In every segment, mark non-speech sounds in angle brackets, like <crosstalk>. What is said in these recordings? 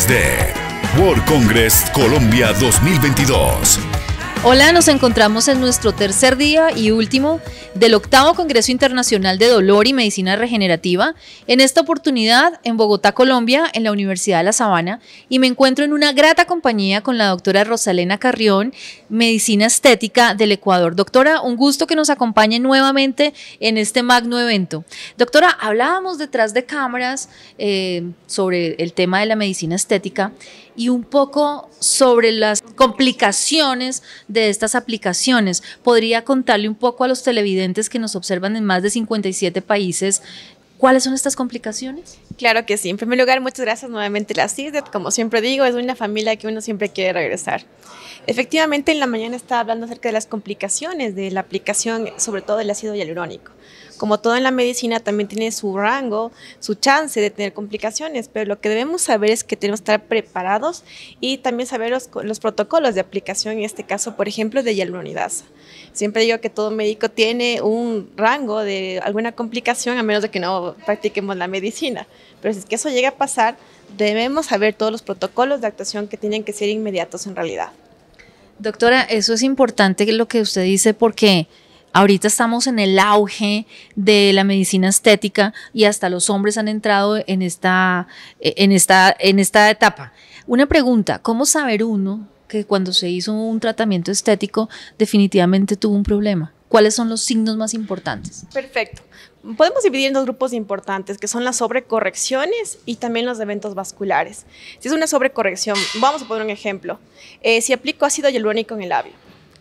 CISD World Congress Colombia 2022. Hola, nos encontramos en nuestro tercer día y último del octavo Congreso Internacional de Dolor y Medicina Regenerativa, en esta oportunidad en Bogotá, Colombia, en la Universidad de La Sabana, y me encuentro en una grata compañía con la doctora Rosalena Carrión, Medicina Estética del Ecuador. Doctora, un gusto que nos acompañe nuevamente en este magno evento. Doctora, hablábamos detrás de cámaras eh, sobre el tema de la medicina estética y un poco sobre las complicaciones de estas aplicaciones. ¿Podría contarle un poco a los televidentes que nos observan en más de 57 países ¿Cuáles son estas complicaciones? Claro que sí. En primer lugar, muchas gracias nuevamente la CISDET. Como siempre digo, es una familia que uno siempre quiere regresar. Efectivamente, en la mañana estaba hablando acerca de las complicaciones de la aplicación, sobre todo del ácido hialurónico como todo en la medicina, también tiene su rango, su chance de tener complicaciones, pero lo que debemos saber es que tenemos que estar preparados y también saber los, protocolos de aplicación, en este caso, por ejemplo, de hialuronidasa. Siempre digo que todo médico tiene un rango de alguna complicación, a menos de que no practiquemos la medicina, pero si es que eso llega a pasar, debemos saber todos los protocolos de actuación que tienen que ser inmediatos en realidad. Doctora, eso es importante lo que usted dice porque Ahorita estamos en el auge de la medicina estética y hasta los hombres han entrado en esta, en esta, en esta etapa. Una pregunta, ¿cómo saber uno que cuando se hizo un tratamiento estético definitivamente tuvo un problema? ¿Cuáles son los signos más importantes? Perfecto. Podemos dividir en dos grupos importantes, que son las sobrecorrecciones y también los eventos vasculares. Si es una sobrecorrección, vamos a poner un ejemplo. Eh, si aplico ácido hialurónico en el labio,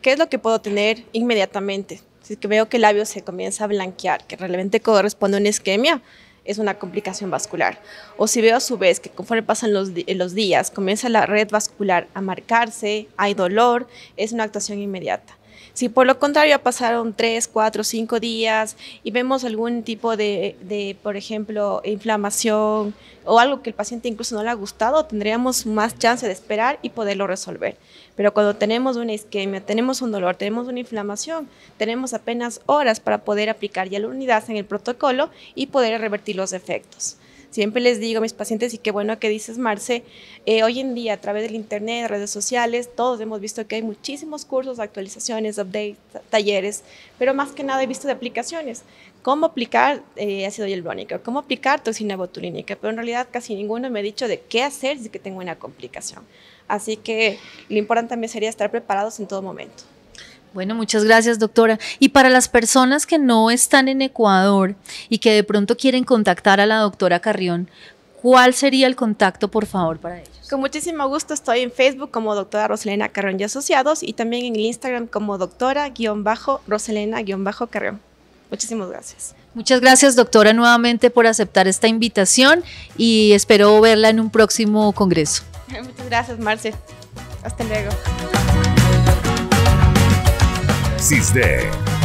¿qué es lo que puedo tener inmediatamente? Si veo que el labio se comienza a blanquear, que realmente corresponde a una isquemia, es una complicación vascular. O si veo a su vez que conforme pasan los días, comienza la red vascular a marcarse, hay dolor, es una actuación inmediata. Si por lo contrario pasaron 3, 4, 5 días y vemos algún tipo de, de, por ejemplo, inflamación o algo que el paciente incluso no le ha gustado, tendríamos más chance de esperar y poderlo resolver. Pero cuando tenemos una isquemia, tenemos un dolor, tenemos una inflamación, tenemos apenas horas para poder aplicar ya la unidad en el protocolo y poder revertir los efectos. Siempre les digo a mis pacientes, y qué bueno que dices, Marce, eh, hoy en día a través del Internet, redes sociales, todos hemos visto que hay muchísimos cursos, actualizaciones, updates, talleres, pero más que nada he visto de aplicaciones. Cómo aplicar eh, ácido hialurónico, cómo aplicar toxina botulínica, pero en realidad casi ninguno me ha dicho de qué hacer si que tengo una complicación. Así que lo importante también sería estar preparados en todo momento. Bueno, muchas gracias, doctora. Y para las personas que no están en Ecuador y que de pronto quieren contactar a la doctora Carrión, ¿cuál sería el contacto, por favor, para ellos? Con muchísimo gusto estoy en Facebook como doctora Roselena Carrión y Asociados y también en Instagram como doctora-roselena-carrión. Muchísimas gracias. Muchas gracias, doctora, nuevamente por aceptar esta invitación y espero verla en un próximo congreso. <laughs> Muchas gracias, Marce. Hasta luego análisis de